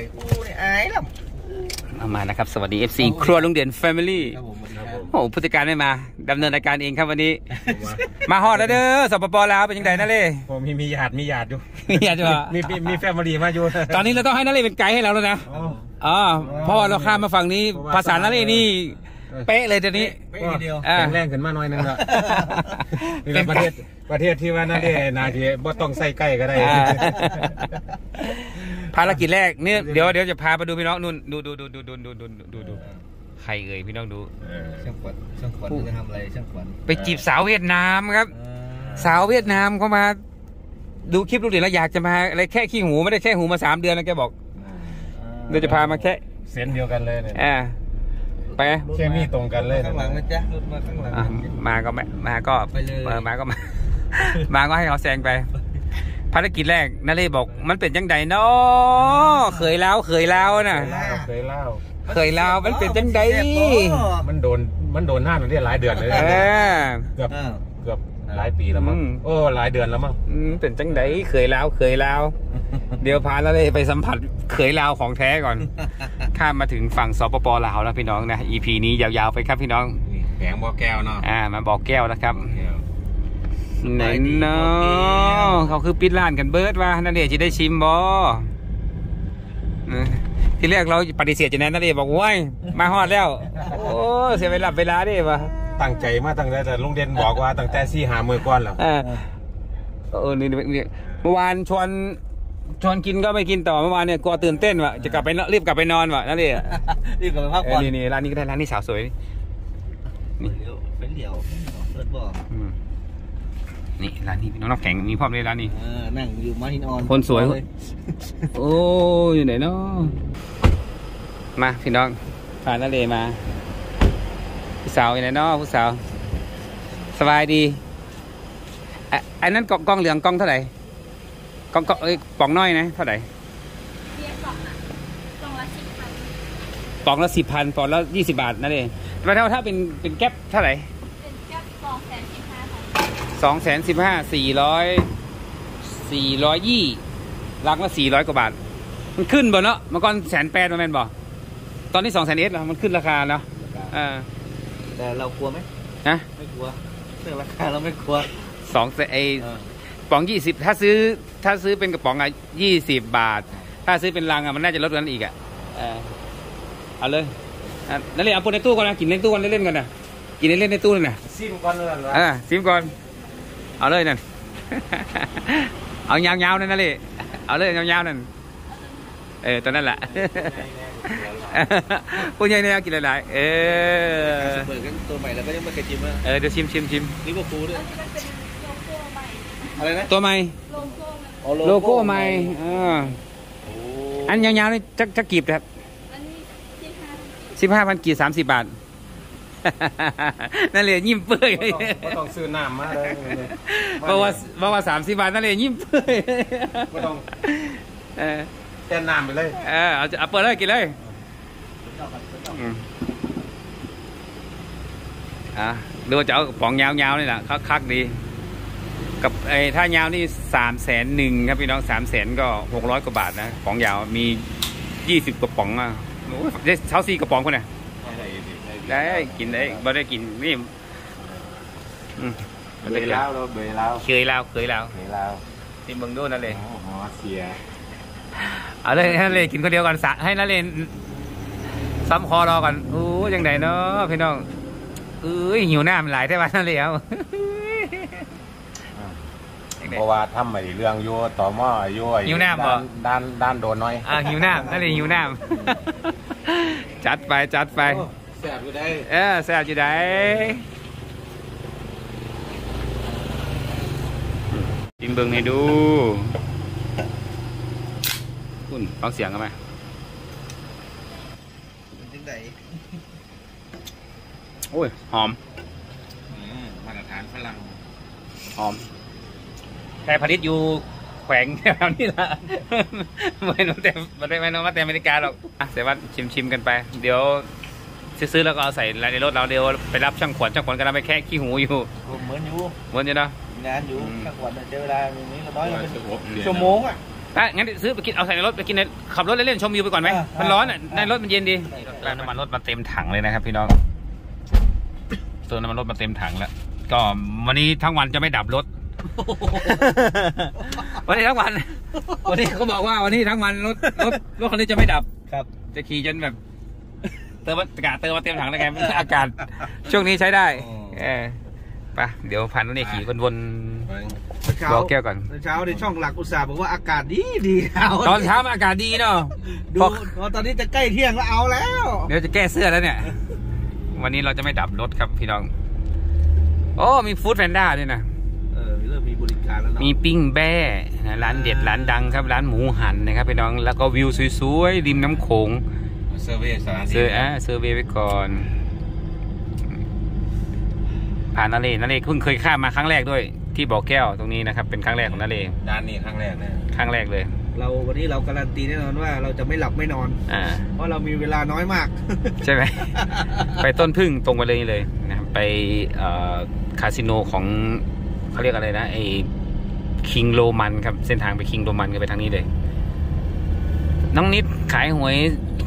ไอ้กูนี่อายล่ะเอามานะครับ สวัสดี FC ครัวลุงเด่น Family ครับผมครับผมโอ้โหผู้จัดการไม่มาดำเนินรายการเองครับวันนี้ มาฮอดแล้วเด้อสปปลาวเป็นยังไงนั่นเลยผมมีมีญาติมีญาติอยู่อยากจะมามีมีมี family มาอยู่ตอนนี้เราต้องให้นั่นเลยเป็นไกด์ให้เราแล้วนะอ๋ออ๋อเพราะว่าเราข้ามมาฝั่งนี้เพราะว่าภาษานั่นเลยนี่ เป๊ะเลยเดี๋ยวนี้เป๊ะทีเดียวอ่า แข็งแรงขึ้นมาหน่อยนึงแล้วนี่แหละประเทศประเทศที่ว่านั่นเด้นาทีบ่ต้องใส่ใกล้ก็ได้ อ่า ภารกิจแรกเนี่ยเดี๋ยวเดี๋ยวจะพาไปดูพี่น้องนู่นดูดูดูดูดูดูดูดูดูใครเอ่ยพี่น้องดูเออช่างขวัญช่างขวัญจะทำอะไรช่างขวัญไปจีบสาวเวียดนามครับอ่าสาวเวียดนามเขามา ดูคลิปลูกเด่นแล้วอยากจะมาอะไรแค่ขี้หูไม่ได้แค่หูมาสามเดือนนะแกบอกเดี๋ยวจะพามาแค่เส้นเดียวกันเลยเนี่ยอ่าไปเคมีตรงกันเลยข้างหลังนะจ๊ะรถมาข้างหลังอะมาก็ไม่มาก็ไปเลยออมาก็มา มาก็ให้เขาแซงไป ภารกิจแรกนาเล่บอกมันเป็นจังใดเนาะเคยแล้วเคยแล้วน่ะ เคยเล่า เคยเล่าเคยแล้วมันเป็นจังใดมันโดนมันโดนหน้ามันได้หลายเดือนเลยเออเกือบอ้าวเกือบหลายปีแล้วมั้งอืมโอ้หลายเดือนแล้วมั้งอืมเป็นจังใดเคยแล้วเคยแล้วเดี๋ยวพานาเล่ไปสัมผัสเคยลาวของแท้ก่อน ข้ามมาถึงฝั่งสปปลาวแล้วพี่น้องนะ EP นี้ยาวๆไปครับพี่น้องนี่แผงบ่อแก้วเนาะอ่ามาบอกแก้วแล้วครับแก้ว ไหนเนาะเขาคือปิดร้านกันเบิร์ดว่านั่นเดชจะได้ชิมบอที่แรกเราปฏิเสธจะแน่นั่นเดชบอกว้ายมาฮอดแล้ว โอ้เสียเวลาเวลาดิวะตั้งใจมาตั้งแต่แต่ลุงเด่นบอกว่าตั้งแต่สี่หามือก่อนแล้วเออเออนี่นี่เมื่อวานชวนชวนกินก็ไม่กินต่อเมื่อวานเนี่ยกลัวตื่นเต้นว่ะจะกลับไปนอนรีบกลับไปนอนว่ะนั่นเดชรีบกลับไปพักเอผ่ออนนี่นี่ร้านนี้ก็ได้ร้านนี้สาวสวยนี่เดี๋ยวเป็นเหลียวเลิศบ่อืม นี่ร้านนี้น้องน้ำแข็งมีพร้อมเลยร้านนี้ เออนั่งอยู่มาหินออนคนสวย เลยโอ้อยู่ไหนเนาะมาพี่น้องผ่านนาเลมาผู้สาวอยู่ไหนเนาะผู้สาว สบายดีอะอันนั้นกล่องกล่องเหลืองกล่องเท่าไหร่กล่องกล่องเอ้ยกล่องน้อยนะเท่าไหร่เบียร์กล่องอะกล่องละสิบพันกล่องละสิบพันกล่องละยี่สิบาทนั่นเองแต่ถ้าถ้าเป็นเป็นแก๊ปเท่าไหร่ สองแสนสิบห้าสี่ร้อยสี่ร้อยยี่ลังละสี่ร้อยกว่าบาท มันขึ้นบ่เนาะเมื่อก่อนแสนแปดมาแม่นบ่ตอนนี้สองแสนเอสแล้วมันขึ้นราคาแล้วอ่าแต่เรากลัวไหมนะไม่กลัวเรื่องราคาเราไม่กลัวสองไอเออป๋องยี่สิบถ้าซื้อถ้าซื้อเป็นกระป๋องอะยี่สิบบาท ถ้าซื้อเป็นลังอะมันน่าจะลดกันอีกอะเออเอาเลยอะนั่นเลยเอาปนในตู้ก่อนนะกินในตู้ก่อนเล่นๆกันนะกินเล่นๆในตู้เลยนะซิมก่อนเลยเหรออ่าซิมก่อน เอาเลยนั่น เอายาวๆนั่นนั่นเลยเอาเลยยาวๆนั่น เออตอนนั้นแหละผู้ใหญ่เนี่ยกินหลายๆ เออเปิดกันตัวใหม่แล้วก็ยังไม่เคยจิ้มอะเออเดี๋ยวชิมชิมชิมลิเวอร์พูลด้วยอันนี้มันเป็นโลโก้ใหม่อะไรนะ ตัวใหม่ โลโก้มันอ๋อโลโก้ใหม่อ่าโอ้อันยาวๆนี่จะจะกีบครับอันนี้สิบห้าสิบห้าพันกีบสามสิบบาท นั่นเลยยิ้มเปื่อยบ่ต้องบ่ต้องซื้อน้ำมาเลยเพราะว่าเพราะว่าสามสิบบาทนั่นเลยยิ้มเปื่อยบ่ต้องเออแต้น้ำไปเลยเออเอาจะเอาเปิดเลยกินเลยอืมอะดูว่าจะเอากระป๋องยาวๆนี่แหละคักๆดีกับไอ้ถ้ายาวนี่สามแสนหนึ่งครับพี่น้องสามแสนก็หกร้อยกว่าบาทนะกระป๋องยาวมียี่สิบกระป๋องอะโอ้ยได้เท่าสี่กระป๋องคนน่ะ ได้กินได้บ่ได้กินนี่อืมบ่เบได้ยกินแล้วเราเบยแล้วเคยแล้วเคยแล้วเบยแล้วที่เมืองดูนั่นเลย โอ้โหเสียเอาเลยนั่นเลยกินคนเดียวก่อนสะให้นั่นเลยซ้ำคอรอก่อนโอ้ยยังไงเนาะพี่น้องเอ้ยหิวน้ำหลายได้วันนั่นเลยเอาจั่งใด เพราะว่าทำไอ้เรื่องอยู่ต่อหม้ออยู่ไอ้หิวน้ำบ่ด้านด้านด้านโดนน้อยอ่าหิวน้ำนั่นเลยหิวน้ำ จัดไปจัดไปโอ้ แสบอยู่ได้เออแซ่บอยู่ไหนกินเบิ่งให้ดูคุณฟังเสียงกันไหมเป็นจังไดโอ้ย หอมมาตรฐานฝรั่งหอมแค่ผลิตอยู่แขวงแถวนี้ละไม่รู้แต่ไม่ได้ไม่รู้ว่าแต่อเมริกาหรอกอะแต่ว่าชิมชิมๆกันไป เดี๋ยว ซื้อๆแล้วก็เอาใส่ในรถเราเดี๋ยวไปรับช่างขวัญช่างขวัญกำลังไปแค่ขี้หูอยู่ผมเหมือนอยู่วนอยู่เนาะงานอยู่อืมข้างวันเจอเวลาอย่างนี้ก็น้อยมันเป็นชั่ชั่วโมงอะอะงั้นซื้อไปกินเอาใส่ในรถไปกินในขับรถเล่นๆชมวิวไปก่อนไหมมันร้อนอะในรถมันเย็นดีแล้วน้ำมันรถมาเต็มถังเลยนะครับ พี่น้องเติมน้ำมันรถมาเต็มถังแล้วก็วันนี้ทั้งวันจะไม่ดับรถวันนี้ทั้งวัน วันนี้เขาบอกว่าวันนี้ทั้งวันรถรถรถคันนี้จะไม่ดับครับ จะขี่จนแบบเติมอากาศเติมมาเต็มถังแล้วไงอากาศ ช่วงนี้ใช้ได้อ๋อเออไปเดี๋ยวพันนี่ขี่วนเช้าบอกแก้วก่อนเช้าในช่องหลักอุตสาห์บอกว่าอากาศดีดีเอาๆตอนเช้ามันอากาศดีเนาะดูพอพอตอนนี้จะใกล้เที่ยงแล้วเอาแล้ว เดี๋ยวจะแก้เสื้อแล้วเนี่ย วันนี้เราจะไม่ดับรถครับพี่น้อง โอ้มีฟู้ดแพนด้าด้วยนะเออเริ่มมีบริการแล้วเนาะมีปิ้งแบ้นะร้านเด็ดร้านดังครับร้านหมูหันนะครับพี่น้องแล้วก็วิวสวยๆริมน้ำโขง survey สถานที่อะ survey ไว้ก่อน ผ่านนาเลนาเลเพิ่งเคยข้ามมาครั้งแรกด้วย ที่บ่อแก้วตรงนี้นะครับ เป็นครั้งแรกของนาเลด้านนี้ครั้งแรกนะครั้งแรกเลย เราวันนี้เราการันตีแน่นอนว่าเราจะไม่หลับไม่นอน อ่า เพราะเรามีเวลาน้อยมาก ใช่ไหม ไปต้นพึ่งตรงไปเลยเลยนะครับไปเอ่อคาสิโนของเขาเรียกอะไรนะไอ้คิงโรมันครับ เส้นทางไปคิงโรมันก็ไปทางนี้เลย น้องนิดขายหวย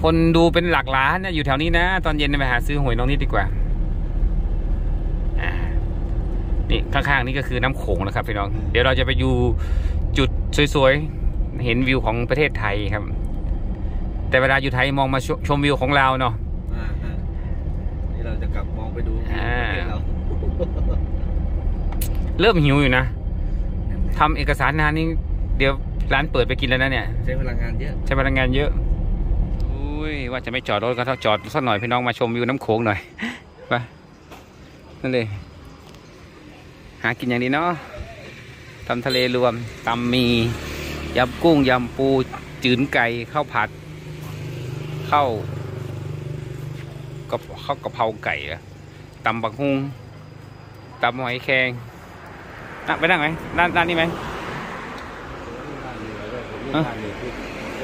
คนดูเป็นหลักล้านนะอยู่แถวนี้นะ ตอนเย็นไปหาซื้อหวยน้องนิดดีกว่าอ่านี่ข้างๆนี่ก็คือน้ำโขงนะครับพี่น้อง เดี๋ยวเราจะไปอยู่จุดสวยๆ เห็นวิวของประเทศไทยครับ แต่เวลาอยู่ไทยมองมาชชมวิวของเราวเนาะอ่าฮะนี่เราจะกลับมองไปดูอ่าประเทศเราเริ่มหิวอยู่นะทำเอกสารงานนี่เดี๋ยวร้านเปิดไปกินแล้วนะเนี่ย ใช้พลังงานเยอะ ใช้พลังงานเยอะ อุ้ยว่าจะไม่จอดรถก็ต้องจอดสักหน่อยพี่น้องมาชมวิวน้ำโขงหน่อยไปนั่นเลยหากินอย่างนี้เนาะตำทะเลรวมตำมียำกุ้งยำปูจืนไก่ข้าวผัดข้าวกับข้าวกะเพราไก่ตำบักฮุงตำหอยแครงนั่งไปนั่งไหมด้านด้านนี้ไหม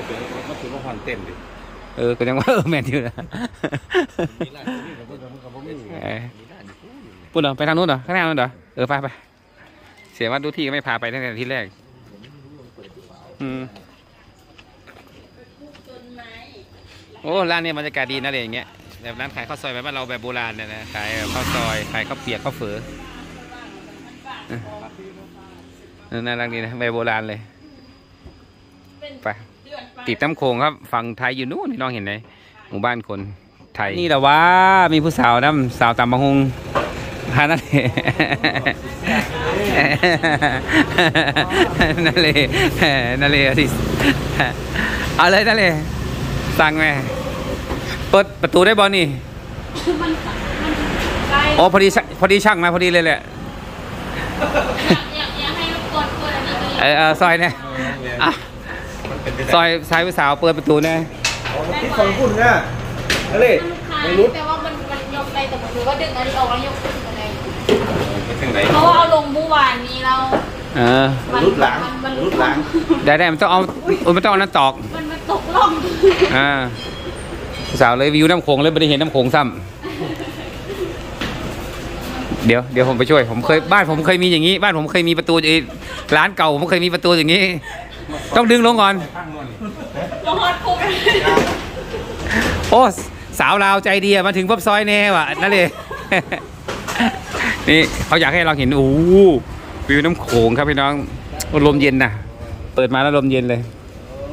เป็นมันถือว่าฮอนเต้นดิ เออก็ยังว่าเออแมนอยู่นะมีร้านนี้กับผมกับผมมีเออปุ่นเหรอไปทางนู้นเหรอข้างหน้านู้นเหรอเออไปไปเสียว่าดูที่ก็ไม่พาไปตั้งแต่ที่แรกอืมโอ้ร้านนี้บรรยากาศดีนะเลยอย่างเงี้ยแบบร้านขายข้าวซอยแบบบ้านเราแบบโบราณเนี่ยนะขายข้าวซอยขายข้าวเปียกข้าวเฝอเออน่ารักดีนะแบบโบราณเลยไป ติดน้ำโขงครับฝั่งไทยอยู่นู่นพี่น้องเห็นไหมหมู่บ้านคนไทยนี่แหละว่ามีผู้สาวน้ำสาวตำบังฮงพานั่นเลยนั่นเลยนั่นเลยเอาสิเอาเลยนั่นเลยสั่งไหมเปิดประตูได้บอลนี่คือมันมันใกล้โอ้พอดีช่างพอดีช่างมาพอดีเลยแหละอยากอยากอยากให้รบกวนเปิดอันนี้ก็เออเออซอยเนี่ยอะ ซอยชายผู้สาวเปิดประตูเนี่ยที่ฟังคุณนะนั่นเลยมันลูกค้าแต่ว่ามันมันยกไปแต่มันถือว่าดึงอันนี้ออกแล้วยกขึ้นอะไรไปถึงไหนเพราะว่าเอาลงเมื่อวานนี้เราเออมันรุดหลังมันมันรุดหลังได้ได้มันต้องเอาเออมันต้องเอานั้นตอก มันมันตกล่องอ่าสาวเลยวิวน้ำโขงเลยไม่ได้เห็นน้ำโขงซ้ำเดี๋ยวเดี๋ยวผมไปช่วย ผมเคยบ้านผมเคยมีอย่างนี้ บ้านผมเคยมีประตูไอ้ร้านเก่าผมเคยมีประตูอย่างนี้ ต้องดึงลงก่อน ลงฮอตคุกโอ้สาวลาวใจดีอะมาถึงปั๊บซอยแน่ว่ะนั่นเลยนี่เขาอยากให้เราเห็นโอ้โหวิวน้ำโขงครับพี่น้องโอ้ลมเย็นนะเปิดมาแล้วลมเย็นเลย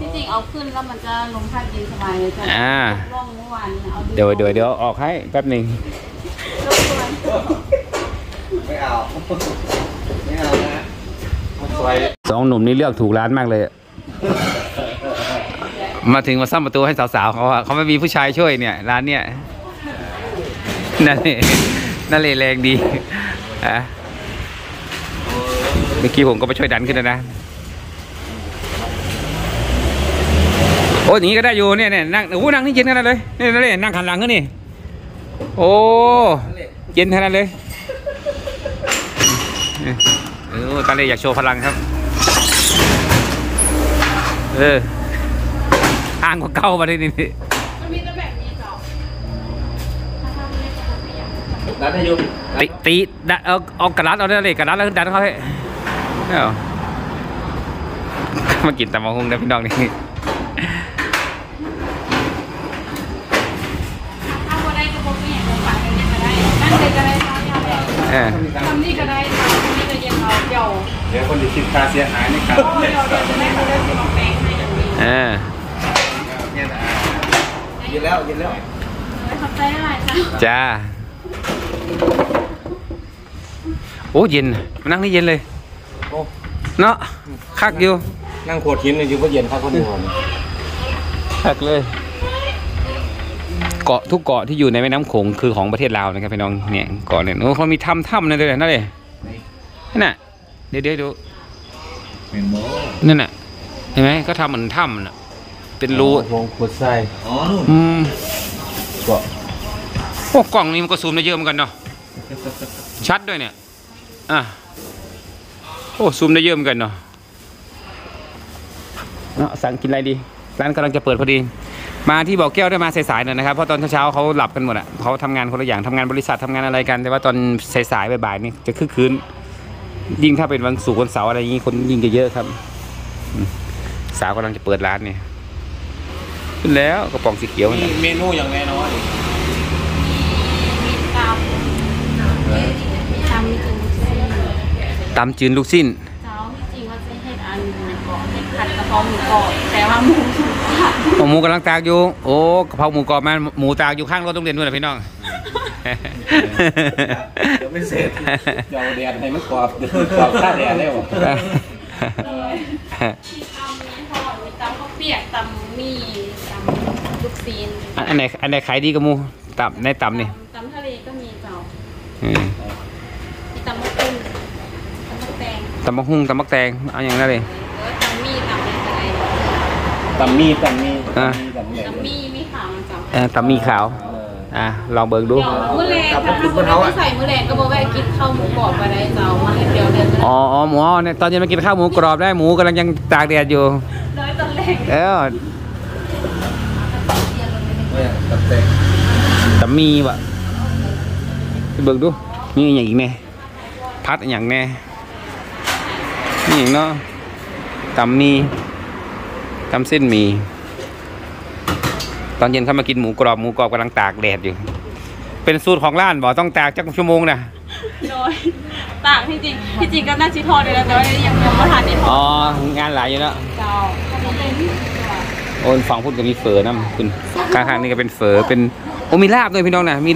ที่จริงเอาขึ้นแล้วมันจะลมพัดเย็นสบายเลยจ้ะอ่าล่องเมื่อวานนี้เอาเดี๋ยวเดี๋ยวเดี๋ยวออกให้แป๊บหนึ่งรบกวนไม่เอาไม่เอานะซอยสองหนุ่มนี่เลือกถูกร้านมากเลยอะ มาถึงมาซ่อมประตูให้สาวๆเขาอะเขาไม่มีผู้ชายช่วยเนี่ย ร้านเนี่ยนั่นเลยนั่นเลยแรงดีอะเมื่อกี้ผมก็ไปช่วยดันขึ้นแล้วนะโอ้ยอย่างนี้ก็ได้อยู่เนี่ยเนี่ยนั่งโอ้นั่งนี่เย็นขนาดเลยนี่นั่นเลยนั่งขันหลังขึ้นนี่โอ้เย็นขนาดเลยเออตอนเลยอยากโชว์พลังครับ เอออ้างกว่าเก่ามาได้นี่มันมีแต่แบบนี้จ้ะถ้าทำเล็กก็ไม่อยากร้านนายมตีตีดันเอาเอากระดาษเอาได้เลยกระดาษแล้วดันเขาให้ไม่เอามากินตำมะฮุงนะพี่น้องนี่ถ้าบ่ได้ก็บ่มีอย่างฝากกันเนี่ยก็ได้นั่นเลยก็ได้ทำยาแดงเออทำนี่ก็ได้ทำนี่ก็ยังเอาเดี่ยวเดี๋ยวคนที่คิดค่าเสียหายนี่ครับเพราะว่าเดี่ยวเดี๋ยวจะได้เขาได้สิมาแปลงให้ อย่างนี้เออเนี่ยนะเย็นแล้วเย็นแล้วขอบใจอะไรคะจ้าโอ้เย็นมานั่งนี่เย็นเลยโอ้เนาะคักอยู่นั่งโขดหินอยู่ก็เย็นครับคนหัวนี่คักเลยเกาะทุกเกาะที่อยู่ในแม่น้ำโขงคือของประเทศลาวนะครับพี่น้องเนี่ยเกาะเนี่ยโอ้เขามีถ้ำถ้ำนั่นเลยนั่นเลยนั่นน่ะเดี๋ยวเดี๋ยวดูเป็นโมนั่นน่ะเห็นไหมก็ทำเหมือนถ้ำน่ะ เป็นรูวงขุดทรายอ๋อนู่นอืมเกาะโอ้กล่องนี้มันก็ซูมได้เยอะเหมือนกันเนาะชัดด้วยเนี่ยอะโอ้ซูมได้เยอะเหมือนกันเนาะเนาะสั่งกินอะไรดี ร้านกำลังจะเปิดพอดี มาที่บอกแก้วได้มาสายๆหน่อยนะครับเพราะตอนเช้าๆเขาหลับกันหมดอะเขาทำงานคนละอย่างทำงานบริษัททำงานอะไรกัน แต่ว่าตอนสายๆบ่ายๆนี่จะคึกคืนยิ่งถ้าเป็นวันศุกร์วันเสาร์อะไรอย่างนี้คนยิ่งจะเยอะครับอืม สาวกำลังจะเปิดร้านเนี่ยขึ้นแล้วกระป๋องสีเขียวมีเนี่ยเมนูอย่างแน่นอนมีตำมีตำมีถึงซี่ตำจืนลูกสิ้นเจ้าที่จริงว่าจะเฮ็ดอันก่อนเฮ็ดผัดกระเพราหมูกรอบแต่ว่าหมูถูกผัดโอ้หมูกำลังตากอยู่ โอ้กะเพราหมูกรอบมาหมูตากอยู่ข้างรถโรงเรียนด้วยนะพี่น้องเดี๋ยวไม่เสร็จเดี๋ยวแดดให้มันกรอบกรอบข้าแดดแล้ว ปียกตำมีตำลูกซีนอันไหนอันไหนขายดีกับหมูตับในตับนี่ตำทะเลก็มีเจ้าอืมมีตำมะกุ้งตำมะแตงตำมะฮุ่งตำมะแตงเอาอย่างนั้นเลย เออตำมีตำอะไรตำมีตำมีอะ ตำมีตำตำมีมีขาวเจ้าเออตำมีขาวอะลองเบิ่งดู เดี๋ยวมื้อแรงถ้าถ้าคุณไม่ใส่มื้อแรงก็บอกว่ากินข้าวหมูกรอบไปได้เจ้ามาให้เดียวเดือนอ๋ออ๋อหมูอ๋อเนี่ยตอนเย็นมากินข้าวหมูกรอบได้หมูกำลังยังตากแดดอยู่ เลยตอนแรกเอตับเตะตำมีวะเบิ่งดูมีอย่างอีกแน่พัดอย่างแน่มีอย่างเนาะตำมีตำเส้นมี ตอนเย็นเข้ามากินหมูกรอบหมูกรอบกำลังตากแดดอยู่ เป็นสูตรของร้านบอกต้องตากจักชั่วโมงนะ ต่างที่จริงที่จริงก็น่าชิทอดเลยนะแต่ว่ายังยังไม่ทานได้ทออ๋อดงานหลายอยู่แล้ว เจ้าก็มีเป็นโอ้ยฟังพูดก็มีเฝอนะคุณข้างๆนี่ก็เป็นเฝอเป็น โอ้มีลาบด้วยพี่น้องนะมี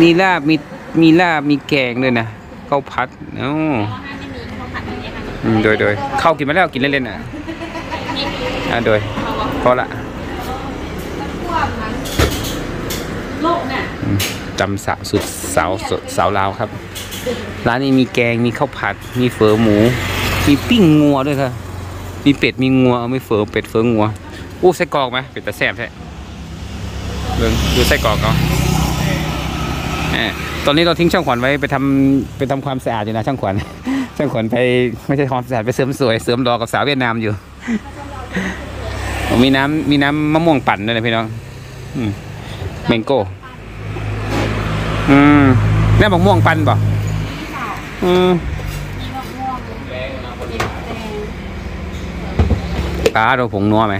มีลาบมีมีลาบมีแกงด้วยนะข้าวผัดเอ้าแต่ว่าห้างไม่มีข้าวผัดอันนี้ค่ะอืมโดยโดยข้าวกินมาแล้วกินเล่นๆอะนี่อะโดยเขาว่าพอละพวกนั้นโลกเนี่ยอืมจำสาวสุดสาวสสาวลาวครับ ร้านนี้มีแกงมีข้าวผัด มีเฝอหมู มีปิ้งงัวด้วยค่ะ มีเป็ดมีงัวเอาไม่เฝอเป็ดเฝองัวอู้ไส้กรอกไหมเป็ดแตะแซ่บแท้เบิ่งดูไส้กรอกเขาตอนนี้เราทิ้งช่างขวัญไว้ไปทำไปทำความสะอาดอยู่นะช่างขวัญช่างขวัญไปไม่ใช่ความสะอาดไปเสริมสวยเสริมรอกับสาวเวียดนามอยู่ มีน้ำมีน้ำมะม่วงปั่นด้วยนะพี่น้องอืมเมงโก้ อืมแม่บอกม่วงปั่นป่ะ อืมมีมะม่วงแดงแดงปลาเราผงนัวไหม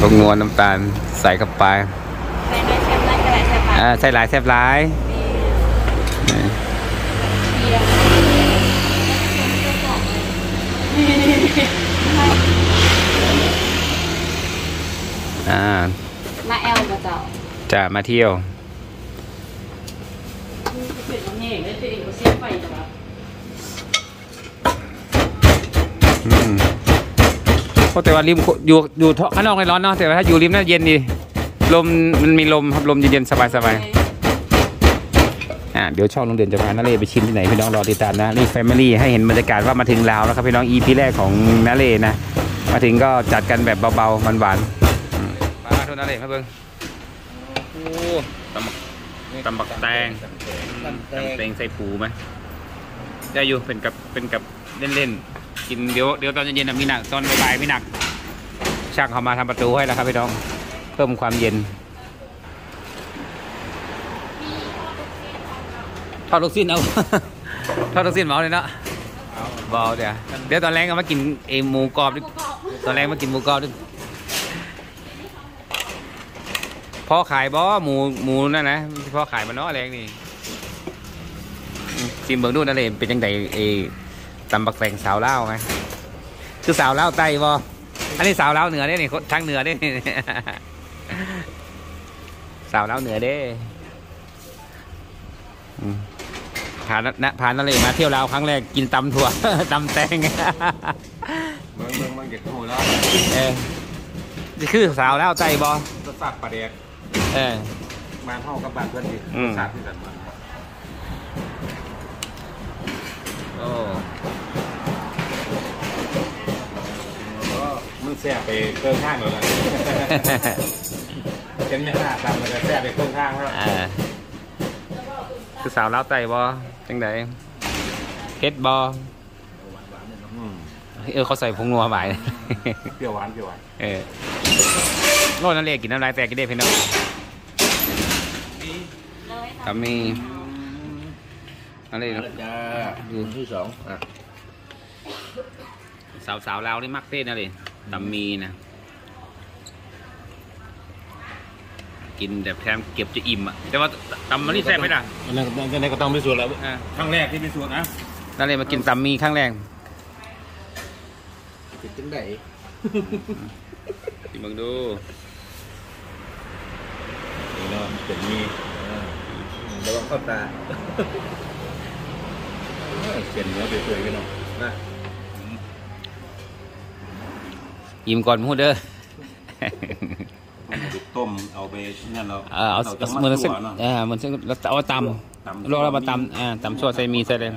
ผงนัวน้ำตาลใส่เข้าไปใส่ได้แซ่บได้ก็ได้แซ่บไปอ่าใส่หลายแซ่บหลายเออเบียร์อ่ามาแอลกับเจ้าจะมาเที่ยว เป็นแห้งได้ตัวเองก็เสียไฟจ้ะ อืม โอ้แต่ว่าริมอยู่อยู่ข้างนอกในร้อนเนาะแต่ว่าถ้าอยู่ริมน่าเย็นดีลมมันมีลมครับลมเย็นๆสบายๆอ่าเดี๋ยวช่องโรงเรียนจะพานาเล่ไปชิมที่ไหนพี่น้องรอติดตามนะนี่แฟมิลี่ให้เห็นบรรยากาศว่ามาถึงลาวแล้วครับพี่น้อง EP แรกของนาเล่นะมาถึงก็จัดกันแบบเบาๆหวานๆอืมมาโทษนาเล่มาเบิ่งโอ้ตำบักตำบักแตงตำแตตำแตงงใส่ปูไหมได้อยู่เป็นกับเป็นกับเล่นๆ กินเดี๋ยวเดี๋ยวตอนเย็นๆมีหนักตอนบ่ายๆมีหนัก ช่างเขามาทำประตูให้แล้วครับพี่น้องเพิ่มความเย็นทอดลูกสิ้นเอาทอดลูกสิ้นเมาเลยเนาะเอาบอเดี๋ยวเดี๋ยวตอนแรกก็มากินเอหมูกรอบดิตอนแรกมากินหมูกรอบดิพ่อขายบอหมูหมูนั่นนะพ่อขายมันเนาะแรงนี่ชิมเบิ่งดูนั่นเลยเป็นยังไงเอ ตำบักแตงสาวเล่าวไหมคือสาวเล่าวไต้บออันนี้สาวเล่าวเหนือเด้นี่ทางเหนือเด้นี่สาวเล่าวเหนือเด้อืมผ่านนะผ่านนั่นเลยมาเที่ยวลาวครั้งแรกกินตำถั่วตำแตงเมืองเมืองเมืองเก็บข้อมูลแล้วเออนี่คือสาวแล้วใจบอรสชาติปลาแดกเออมาเท่ากับบ้านเพื่อนอีกอืรมสชาติที่กันมาโอ้ ซ่บไปเครื่องข้างเลยนะเป็นแม่ค้าตามมันจะแซ่บไปเครื่องข้างแล้วเออคือสาวแล้วใจบอจังไดเฮ็ดบออืมเออเขาใส่ผงนัวไปเปรี้ยวหวานเปรี้ยวหวานเออโน่นนั่นเลยกินน้ำลายแตกกินได้เพี่น้องเลยก็มีอะไรแล้วเนาะจะดูที่สองอะสาวสาวลาวนี่มักเต้นนะเลย ตำมีนะ กินแต่แถมเก็บจะอิ่มอะ แต่ว่าตำมันนี่แซ่บไหมล่ะอันนั้นอันนั้นก็ต้องพิสูจน์แล้วอ่าครั้งแรกที่พิสูจน์นะนั่นเลยมากินตำมีครั้งแรกติดจังไดกินเบิ่งดูนี่เนาะเป็นมีอ่าระวังเข้าตาเป็นเนื้อเปื่อยๆกันเนาะ อิ่มก่อนพูดเด้อมันจะต้มเอาไปนั่นเราเออเอาจะเอามือละเส้นคั่วเนาะเออเหมือนเส้นแล้วเอามาตตำำรอเรามาตำอ่าตำชั่วใส่มีใส่เลย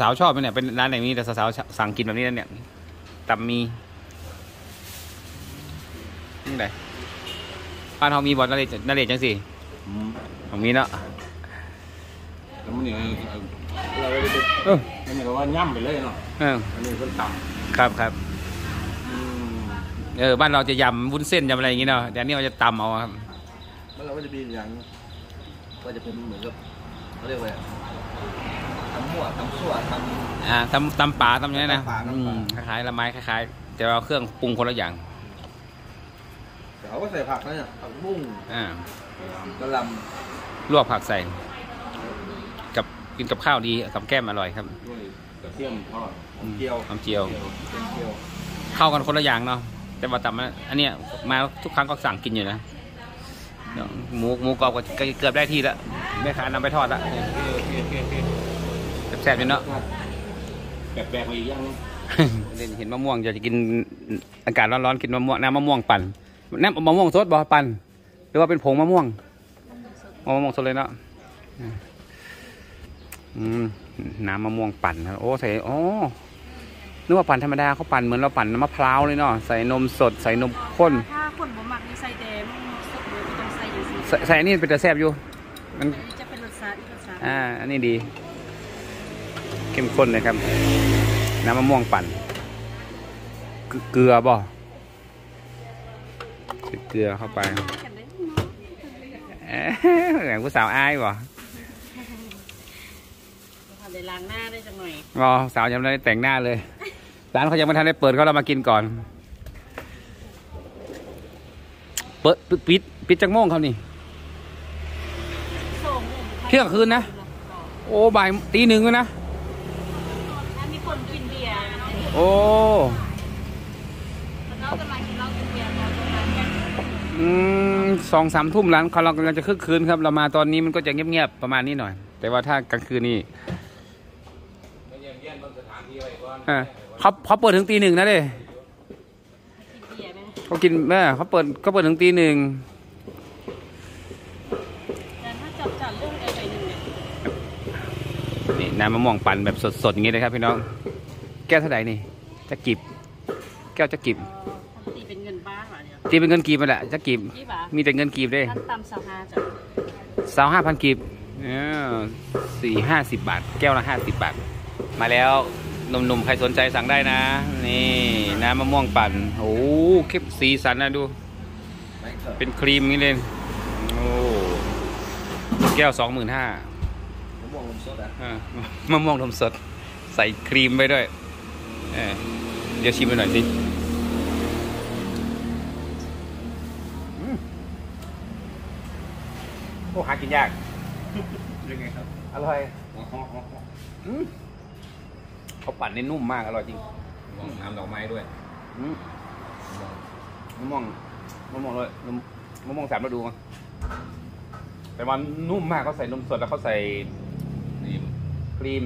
สาวๆชอบไหมเนี่ยเป็นร้านไหนมีแต่สาวๆสั่งกินแบบนี้นั่นเนี่ยตำมีนี่ไหนบ้านเรามีบอลนาเรศนาเรศจังสิอืมของมีเนาะแล้ว มันเนี่ยเราไม่ได้ดูเออมันเหมือนกับว่าย่ำไปเลยเนาะเอออันนี้เพิ่นต่ครับครับำอืมเออบ้านเราจะยำวุ้นเส้นยำอะไรอย่างงี้เนาะแต่อันนี้เราจะตำเอาครับแล้วเราก็จะมีอย่างก็จะเป็นเหมือนกับเขาเรียกว่าอะไรทำมั่วทำสั่วทำ อ่าตำตำป่าตำอย่างนี้นะตำป่าตำป่า อืมคล้ายๆละไม้คล้ายๆแต่เราเครื่องปรุงคนละอย่างแต่เขาก็ใส่ผักนะเนี่ยผักบุ้งอ่ากระหลลวกผักใส่ กับกินกับข้าวดีกับแก้มอร่อยครับด้วยกระเทียมทอดำเกี๊ยวน้ำเจียวเป็นเกี๊ยวเข้ากันคนละอย่างเนาะแต่ว่าตำอันอันเนี้ยมาทุกครั้งก็สั่งกินอยู่นะเดี๋ยวหมูหมูกรอบก็เกือบได้ที่แล้วแม่ค้านำไปทอดละโอเคโอเคโอเคโอเคแซ่บๆอยู่เนาะแปลกๆมาอีกอย่างหนึงเล่นเห็นมะม่วงอยากจะกินอากาศร้อนๆกินมะม่วงน้ำมะม่วงปั่นน้ำมะม่วงสดบ่ปั่นหรือว่าเป็นผงมะม่วงมะม่วงสดเลยเนาะอืม น้ำมะม่วงปั่นครับ โอ้ใส่อ๋อนึกว่าปั่นธรรมดาเขาปั่นเหมือนเราปั่นน้ำมะพร้าวเลยเนาะ ใส่นมสด ใส่นมข้น ถ้าคนบ่มักนี่ใส่แต่มะม่วงสุกเลยต้องใส่อย่างนี้ใส่ใส่อันนี้เป็นแต่แซ่บอยู่ มันอันนี้จะเป็นรสชาติอีกรสชาติอ่า อันนี้ดี เข้มข้นเลยครับ น้ำมะม่วงปั่น เกลืเกลือบ่ใส่เกลือเข้าไปกันได้เนาะเอ้ยอย่างผู้สาวอายบ่เอา ได้ล้างหน้าได้จังหน่อยรอสาวยังไม่ได้แต่งหน้าเลย ร้านเขายังไม่ทันได้เปิดเขาเรามากินก่อน เปิดปิดปิดปิดจังโมงเขานี่ส่งเที่ยงคืนนะ โอ้บ่ายตีหนึ่งแล้วนะถ้ามีคนกินเบียร์โอ้แล้วก็กำลังกินเหล้ากินเบียร์ตอนประมาณกันอืมสองสามทุ่มร้านเขาเรากำลังจะคึกคืนครับ เรามาตอนนี้มันก็จะเงียบๆประมาณนี้หน่อย แต่ว่าถ้ากลางคืนนี่ อ่าเขาเขาเปิดถึงตีหนึ่งนะเด้กินเบียร์ไหมเขากินแม่เขาเปิดเขาเปิดถึงตีหนึ่งแต่ถ้าจับจัดเรื่องอะไรหนึ่งเนี่ยนี่น้ำมะม่วงปั่นแบบสดๆอย่างนี้เลยครับพี่น้อง แก้วเท่าไหร่นี่จะกิบ แก้วจะกิบทำตีเป็นเงินบ้านเหรอเนี่ยตีเป็นเงินกีบไปแหละจะกิบยี่บ่ามีแต่เงินกีบเด้ขั้นต่ำสาวห้าจ้ะสาวห้าพันกีบสี่ห้าสิบบาท แก้วละห้าสิบบาท มาแล้ว หนุ่มๆ ใครสนใจสั่งได้นะ นี่น้ำมะม่วงปั่น โอ้เข้มสีสันนะดูไม่เถอะเป็นครีมนี่เลยโอ้แก้วสองหมื่นห้ามม่วงนมสดอะอ่ามะม่วงนมสด ใส่ครีมไปด้วยเออเดี๋ยวชิมไปหน่อยสิอืมโอ้หากินยากยังไงครับ อร่อยอืม เขาปั่นได้นุ่มมากอร่อยจริงมองน้ำดอกไม้ด้วยอืมมะม่วงมะม่วงเลยมะมะม่วงสามฤดูมั้งแต่มันนุ่มมากเขาใส่นมสดแล้วเขาใส่นี่ครีม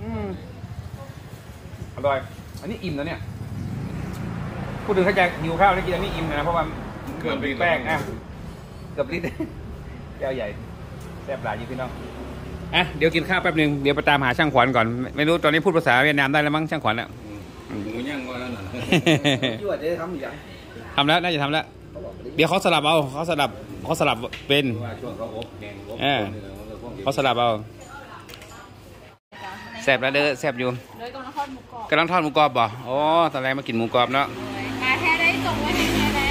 อืมอร่อย อันนี้อิ่มแล้วเนี่ย พูดถึงถ้าจะหิวข้าวได้กินอันนี้อิ่มนะเพราะว่าเกือบเป็นแป้งอะเกือบลิตรแก้วใหญ่แซ่บหลายจริงพี่น้อง อะเดี๋ยวกินข้าวแป๊บหนึงเดี๋ยวไปตามหาช่างขวัญก่อนไม่ไม่รู้ตอนนี้พูดภาษาเวียดนามได้แล้วมั้งช่างขวัญอะหมูย่างก็แล้วน่ะยั่วจะได้ทำอย่างทำแล้วน่าจะทำแล้วเขาบอกไปดิเดี๋ยวเขาสลับเอาเขาสลับเขาสลับเป็นว่าช่วงเขาอบแกงอบเออนี่แหละมันก็พวกเขาสลับเอาแซ่บแล้วเด้อแซ่บอยู่เลยกำลังทอดหมูกรอบกำลังทอดหมูกรอบบ่อ๋อตอนแรกมากินหมูกรอบเนาะมาแท้ได้ส่งไว้ให้แท้ได้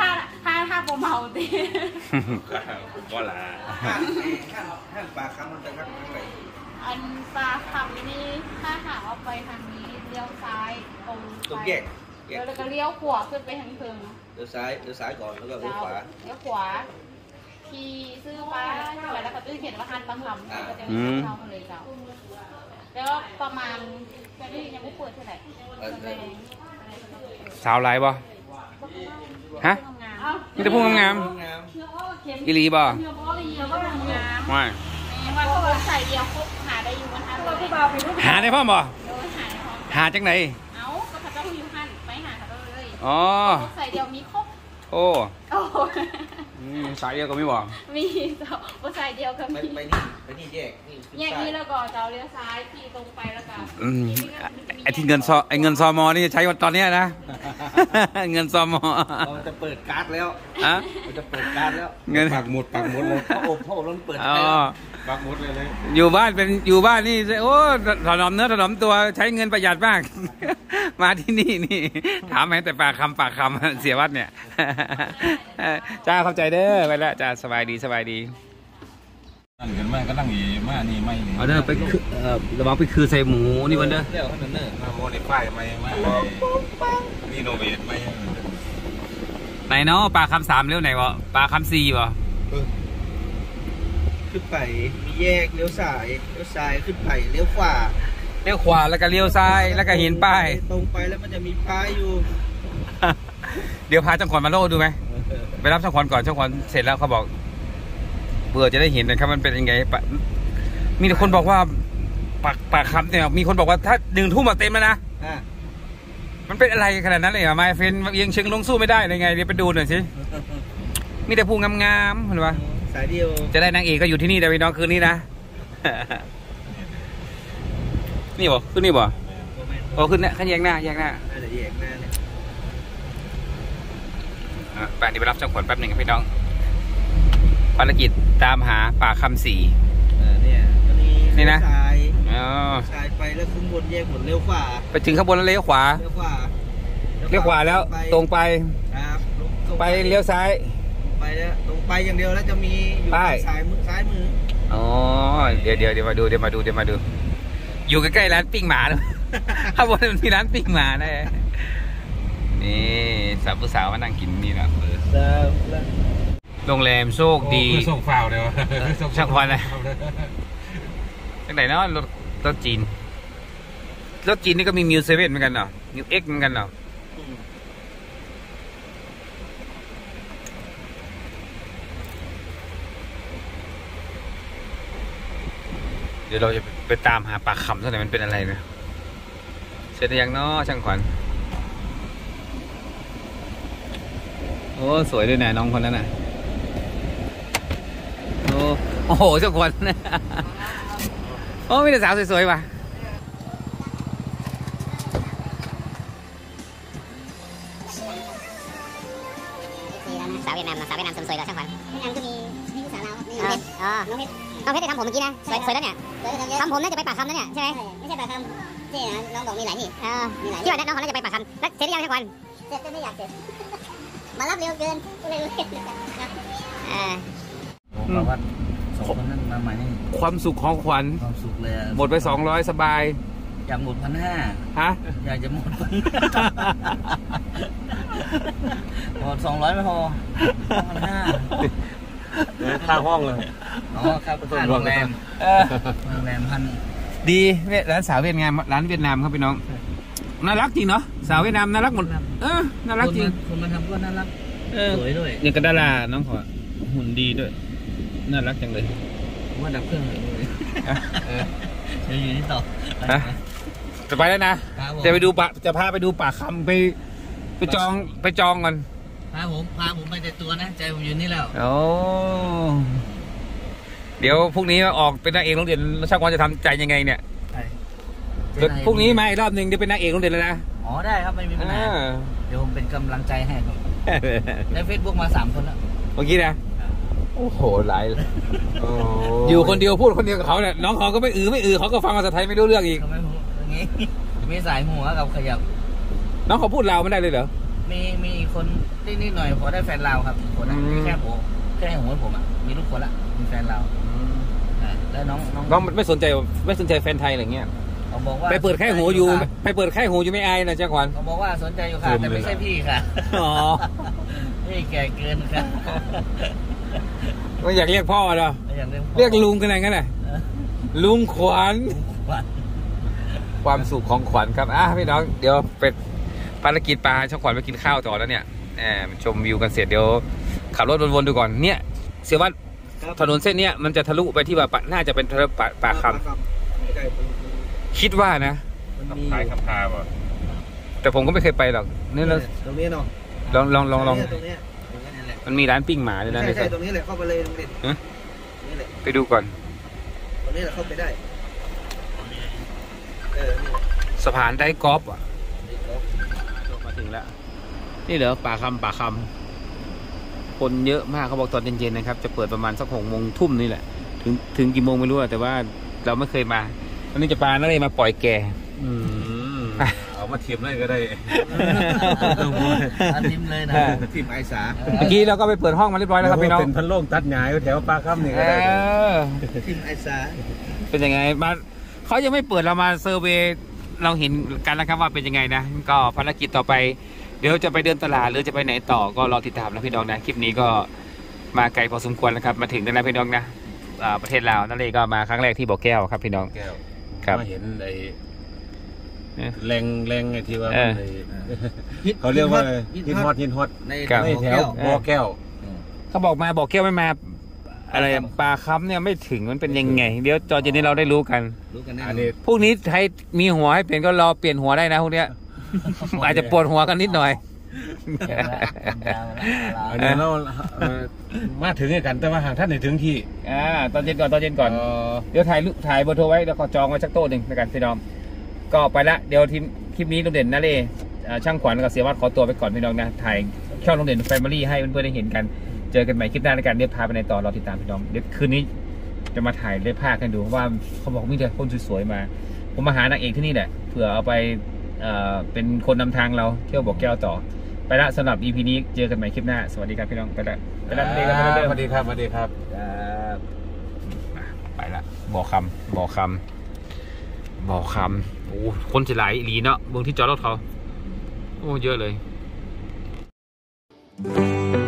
ถ้าถ้าถ้าผมเมาตีก็ลา ห้างห้างห้างปลาคำมันจะรักอะไรอันปลาคำนี่ถ้าหากว่าไปทางนี้เลี้ยวซ้ายตรงต้องไปแยกแยกแล้วก็เลี้ยวขวาขึ้นไปทางเพิงเลี้ยวซ้ายเลี้ยวซ้ายก่อนแล้วก็เลี้ยวเจ้าขวาเลี้ยวขวาที่ซื้อปลาที่ไว้แล้วก็จะเขียนว่าฮันปังคำอ่าก็จะมีเข้ามาเลยเจ้าแล้วก็ประมาณตอนนี้ยังไม่เปิดเท่าไหร่แสดงสาวไรบ่ฮะ มีแต่พวกงามงามๆอีหลีบ่เนื้อพ่อเลยเยอะก็ทำงานว่าว่าพวกใส่เดียวครบหาได้อยู่บนทันเลยหาได้พ่อบ่โดยหาในห้องหาจังไหนเอาก็พระเจ้าอยู่หันไปหาเขาเลยอ๋อใส่เดียวมีครบโอ้โอ้ อืมสายเดียวก็ไม่บอกมีเจ้าว่าใส่เดียวก็ไปมีไปนี่ไปนี่แยกนี่ขึ้นแยกซ้ายนี้แล้วก็เจ้าเลี้ยวซ้ายพี่ตรงไปแล้วก็อืมไอ้ที่เงินซอไอ้เงินซอมอนี่ใช้วันตอนเนี้ยนะ เงินซอมอเราจะเปิดการ์ดแล้วอะ เราจะเปิดการ์ดแล้วเงิน ปักหมุดปักหมุดเลยพระอบพระอบเราเปิดอ๋ให้อแล้วปักหมุดเลยเลยอยู่บ้านเป็นอยู่บ้านนี่โอ้ถนอมเนื้อถนอมตัวใช้เงินประหยัดมาก มาที่นี่นี่ ถามให้แต่ปากคำปากคำเสียวัดเนี่ย จ้าเข้าใจเด้อไปแล้วจ้าสบายดีสบายดีนั่นกันมาก็นั่งอีมานี่ไม่นี่เอาเด้อไปคือเอ่อระวังไปคือใส่หมูนี่วันเด้อเรียกเขาเนิ่นมาโมดิฟายไม่ไม่รีโนเวทไม่ไหนเนาะปลาคำสามเลี้ยวไหนวะปลาคำสี่วะขึ้นไปมีแยกเลี้ยวซ้ายเลี้ยวซ้ายขึ้นไปเลี้ยวขวาเลี้ยวขวาแล้วก็เลี้ยวซ้ายแล้วก็เห็นป้ายตรงไปแล้วมันจะมีป้ายอยู่ เดี๋ยวพาจังขวัญมาโลดดูไหม ไปรับจังขวัญก่อนจังขวัญเสร็จแล้วเขาบอกเบื่อจะได้เห็นนะครับมันเป็นยังไงปะมีแต่คนบอกว่าปากปากคำเนี่ยมีคนบอกว่าถ้าหนึ่งทุ่มอะเต็มแล้วนะอะมันเป็นอะไรขนาดนั้นเลยเหรอมาเฟนยังเชิงลงสู้ไม่ได้เลยไงเดี๋ยวไปดูหน่อยสิมีแต่ภูงามๆเห็นปะสายเดียวจะได้นางเอกก็อยู่ที่นี่แต่พี่น้องคืนนี้นะนี่บ่ขึ้นนี่บ่โอ้ขึ้นเนี่ยขึ้นแยกหน้าแยกหน้าน่าจะแยกหน้าเนี่ยอะ ไปเดี๋ยวไปรับจังขวัญแป๊บหนึ่งครับพี่น้อง ภารกิจตามหาป่าคำสีเออเนี่ยอันนี้นี่นะเลี้ยวซ้ายอ๋อซ้ายไปแล้วขึ้นบนแยกหมดเลี้ยวขวาไปถึงข้างบนแล้วเลี้ยวขวา เลี้ยวขวาเลี้ยวขวาแล้วไปตรงไป ครับตรงไปเลี้ยวซ้าย ไปแล้วตรงไปอย่างเดียวแล้วจะมีอยู่ป้าย ซ้ายมือซ้ายมืออ๋อ เดี๋ยวเดี๋ยวเดี๋ยวมาดูเดี๋ยวมาดูเดี๋ยวมาดู อยู่ใกล้ๆร้านปิ้งหมาเลยข้างบนมันมีร้านปิ้งหมาแน่ นี่สาวผู้สาวมานั่งกินนี่นะเออซ้ายแล้วโรงแรมโชคดีคือส่งฟาวเดียวช่างวันนะจังไหนเนาะรถรถจีนรถจีนนี่ก็มีมิวเซเว่นเหมือนกันเนาะมิวเอ็กเหมือนกันเนาะเดี๋ยวเราจะไปตามหาปลาคำเท่าไหร่มันเป็นอะไรนะเสร็จหรือยังเนาะช่างขวัญ อ้สวยด้วยนะน้องคนนั้นน่ะโอ้โอ้โหช่างขวัญโอ้มีแต่สาวสวยๆว่ะมีร้านสาวเวียดนามนะสาวเวียดนามสวยๆเราช่างฝันเวียดนามก็มีมีสาวลาวมีน้องเพชรอ๋อน้องเพชรน้องเพชรได้ทำผมเมื่อกี้นะสวยสวยแล้วเนี่ยทำผมน่าจะไปปากคำแล้วเนี่ยใช่ไหมไม่ใช่ปากคำที่นะน้องบอกมีหลายที่เออมีหลายที่ว่าน้องเขาน่าจะไปปากคำแล้วเสร็จหรือยังช่างฝันเสร็จก็ไม่อยากเสร็จ มารับเร็วเกินก็เลยเล่นเออประวัติสองคนนั้นมาใหม่นี่ความสุขของขวัญความสุขเลยอะหมดไปสองร้อยสบาย อยากหมดพันห้าฮะอยากจะหมดพันหมดสองร้อยไม่พอพันห้าค่าห้องเลยอ๋อครับค่าโรงแรมเออโรงแรมพันดีเนี่ยร้านสาวเวียดนามร้านเวียดนามครับพี่น้อง น่ารักจริงเนาะสาวเวียดนามน่ารักหมดเออน่ารักจริงคนมาทำก็น่ารักเออสวยด้วยอย่างกับดาราน้องขอหุ่นดีด้วย น่ารักจังเลยผมว่าดับเครื่องเลยเออเดี๋ยวอยู่ที่ต่อฮะจะไปแล้วนะครับผมจะไปดูปะจะพาไปดูป่าคำไป ไปจองไปจองก่อนพาผมพาผมไปแต่ตัวนะใจผมอยู่นี่แล้วโอ้เดี๋ยวพรุ่งนี้ออกเป็นนางเอกโรงเรียนช่างวันจะทำใจยังไงเนี่ย เดี๋ยวพรุ่งนี้มาอีกรอบหนึ่งเดี๋ยวเป็นนางเอกโรงเรียนแล้วนะ อ๋อได้ครับไม่มีปัญหาอ่า เดี๋ยวผมเป็นกำลังใจให้ครับในเฟซบุ๊กมาสามคนแล้วเมื่อกี้นะ โอ้โหหลายเลยอยู่คนเดียวพูดคนเดียวกับเขาเนี่ยน้องเขาก็ไม่อือไม่อือเขาก็ฟังภาษาไทยไม่รู้เรื่องอีก ทำไมผมอย่างงี้ มีสายหัวกับขยับ น้องเขาพูดลาวไม่ได้เลยเหรอ มีมีคนนิดๆหน่อยๆพอได้แฟนเราวครับคนนั้นอืมมีแค่ผมแค่หัวผมอะมีลูกคนละมีแฟนเราอ่าแล้วน้องน้องน้องไม่สนใจไม่สนใจแฟนไทยอะไรเงี้ย เขาบอกว่าไปเปิดแค่หูอยู่สนใจค่ะไปเปิดแค่หูอยู่ไม่อายนะจ้าขวัญเขาบอกว่าสนใจอยู่ค่ะเกินแต่ไม่เลยใช่พี่ค่ะอ๋อพี่แก่เกินค่ะก็อยากเรียกพ่อเหรอไม่อยากเรียกพ่อเรียกลุงกันอะไรกันน่ะเออลุงขวัญขวัญความสุขของขวัญครับอะพี่น้องเดี๋ยวเป็นภารกิจปลาช่างขวัญไปกินข้าวต่อแล้วเนี่ยแหมชมวิวกันเสร็จเดี๋ยวขับรถวนๆดูก่อนเนี่ย เสียว่าถนนเส้นเนี้ยมันจะทะลุไปที่ว่าปะน่าจะเป็นทะลุป่าป่าคำ คิดว่านะ มันมีขายคำพาบ่แต่ผมก็ไม่เคยไปหรอกนี่เราตรงนี้เนาะลองลองลองลองตรงเนี้ยตรงเนี้ยแหละมันมีร้านปิ้งหมาด้วยนะใช่ในซใช่อยตรงนี้แหละเข้าไปเลยตรงนี้ฮะนี่แหละไปดูก่อน ตรงนี้แหละเข้าไปได้เออนี่แหละสะพานไดกอล์ฟอะนี่เขามาถึงแล้ว นี่เหรอป่าคำป่าคำคนเยอะมากเขาบอกตอนเย็นๆนะครับ จะเปิดประมาณสักหกโมงทุ่มนี่แหละ ถึงถึงกี่โมงไม่รู้อะแต่ว่าเราไม่เคยมา วันนี้จะปลานั่นเลยมาปล่อยแกอืมเอามาเทียมได้ก็ได้อันนิ้มเลยนะเออทีมไอสาเมื่อกี้เราก็ไปเปิดห้องมาเรียบร้อยแล้วครับพี่น้องเป็นพันโล่งตัดหญ้าอยู่แถวปลาค่ำนี่เอก็ได้อทีมไอซาเป็นยังไงมาเขายังไม่เปิดเรามาเซอร์เวย์เราเห็นกันแล้วครับว่าเป็นยังไงนะ ก็ภารกิจต่อไป เดี๋ยวจะไปเดินตลาดหรือจะไปไหนต่อก็รอติดตามนะพี่น้องนะคลิปนี้ก็มาไกลพอสมควรแล้วครับ มาถึงแล้วนะพี่น้องนะอ่าประเทศลาวนั่นเลยก็มาครั้งแรกที่บ่อแก้วครับพี่น้องแก้ว ครับ มาเห็นไอ้เอ๊ะแรงแรงไอ้ที่ว่าเออมันไอ้เขาเรียกว่าฮิตฮอตฮิตฮอตในครับ ในแถวบ่อแก้ว เขาบอกมาบ่อแก้วไม่มา อะไรปลาค้ำเนี่ยไม่ถึงมันเป็นยังไง เดี๋ยวจอเย็นนี้เราได้รู้กันรู้กันแน่อันนี้ พรุ่งนี้ใครมีหัวให้เปลี่ยนก็รอเปลี่ยนหัวได้นะพวกเนี้ยอาจจะปวดหัวกันนิดหน่อย อันนี้เราเอ่อมาถึงกันแต่ว่าห่างท่านในถึงที่อ่าตอนเย็นก่อนตอนเย็นก่อนเดี๋ยวถ่ายรูปถ่ายเบอร์โทรไว้แล้วก็จองไว้สักโต๊ะหนึ่งในการพี่น้องก็ไปละเดี๋ยวทีมคลิปนี้โรงเด่นนะเล่อ่าช่างขวัญกับเสียวัดขอตัวไปก่อนพี่น้องนะถ่ายช่องโรงเด่นแฟมิลี่ให้เพื่อนๆได้เห็นกัน เจอกันใหม่คลิปหน้าในการเดี๋ยวพาไปในต่อรอติดตามพี่น้องเดี๋ยวคืนนี้จะมาถ่ายเล่ภาคกันดูเพราะว่าเขาบอกมีแต่คนสวยๆมา ผมมาหานางเอกที่นี่แหละเผื่อเอาไปเอ่อเป็นคนนำทางเราเที่ยวบอกแก้วต่อ ไปละสำหรับ EP นี้เจอกันใหม่คลิปหน้า สวัสดีครับพี่น้องไปละไปละไปละไปละไปละสวัสดีครับสวัสดีครับครับไปละบ่อคำบ่อคำบ่อคำโอ้คนสิหลายอีหลีเนาะเบืองที่จอดรถเขาโอ้เยอะเลยเ